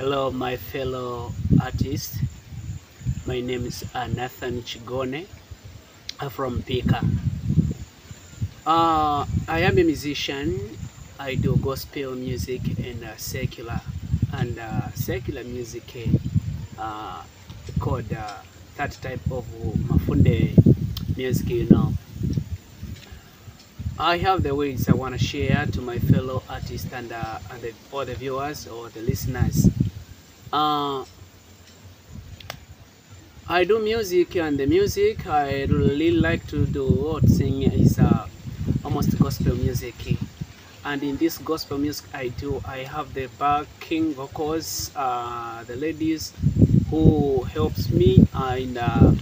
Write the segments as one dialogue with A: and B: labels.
A: Hello, my fellow artists. My name is uh, Nathan Chigone from Pika. Uh, I am a musician. I do gospel music and uh, secular and uh, secular music uh, called uh, that type of mafunde music, you know. I have the words I want to share to my fellow artists and, uh, and the, all the viewers or the listeners. Uh, I do music and the music I really like to do or sing is uh, almost gospel music. And in this gospel music I do, I have the backing vocals, uh, the ladies who helps me uh, in the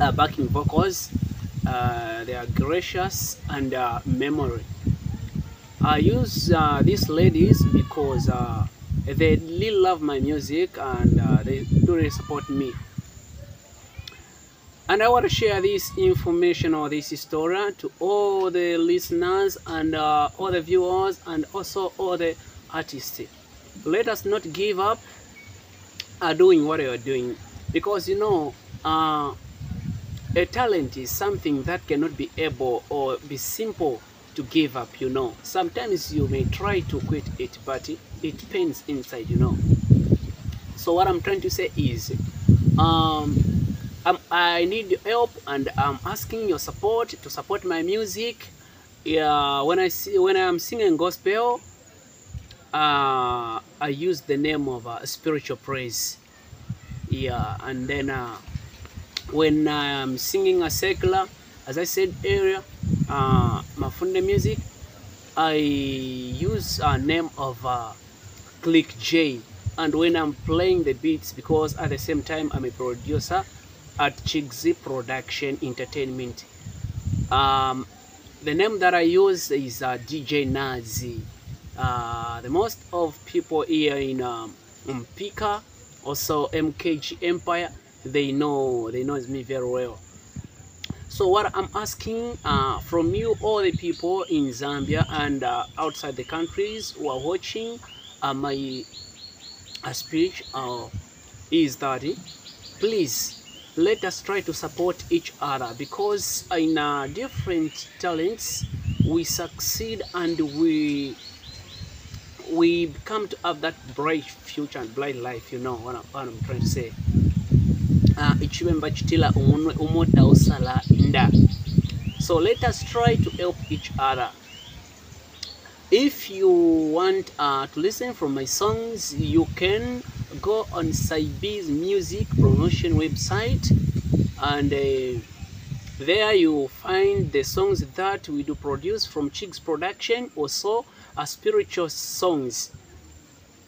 A: uh, backing vocals. Uh, they are gracious and uh, memory. I use uh, these ladies because uh, they really love my music and uh, they do really support me. And I want to share this information or this story to all the listeners and uh, all the viewers and also all the artists. Let us not give up doing what you are doing because you know a talent is something that cannot be able or be simple to give up you know. Sometimes you may try to quit it but it, pains inside you know. So what i'm trying to say is um I'm, i need help and i'm asking your support to support my music. Yeah when i see when i'm singing gospel uh i use the name of uh, spiritual praise. Yeah and then uh when I'm singing a secular, as I said earlier, uh, Mafunde music, I use a name of uh, Click J. And when I'm playing the beats, because at the same time I'm a producer at Chigzi Production Entertainment. Um, the name that I use is uh, DJ Nazi. Uh, the most of people here in um, Mpika, also MKG Empire, they know they knows me very well. So what i'm asking uh, from you all the people in zambia and uh, outside the countries who are watching uh, my uh, speech uh, is that please let us try to support each other because in uh, different talents we succeed and we we come to have that bright future and bright life you know what I'm trying to say nda. So let us try to help each other. If you want uh, to listen from my songs you can go on Sai B's music promotion website and uh, there you find the songs that we do produce from Chigs production also uh, spiritual songs.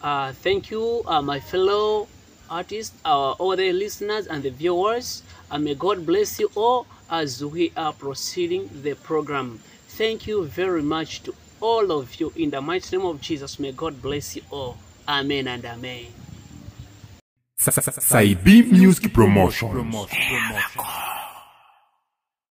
A: Uh, thank you uh, my fellow artists, uh, our all the listeners and the viewers. And may God bless you all as we are proceeding the program. Thank you very much to all of you in the mighty name of Jesus. May God bless you all. Amen and amen.
B: Sai B Music Promotion.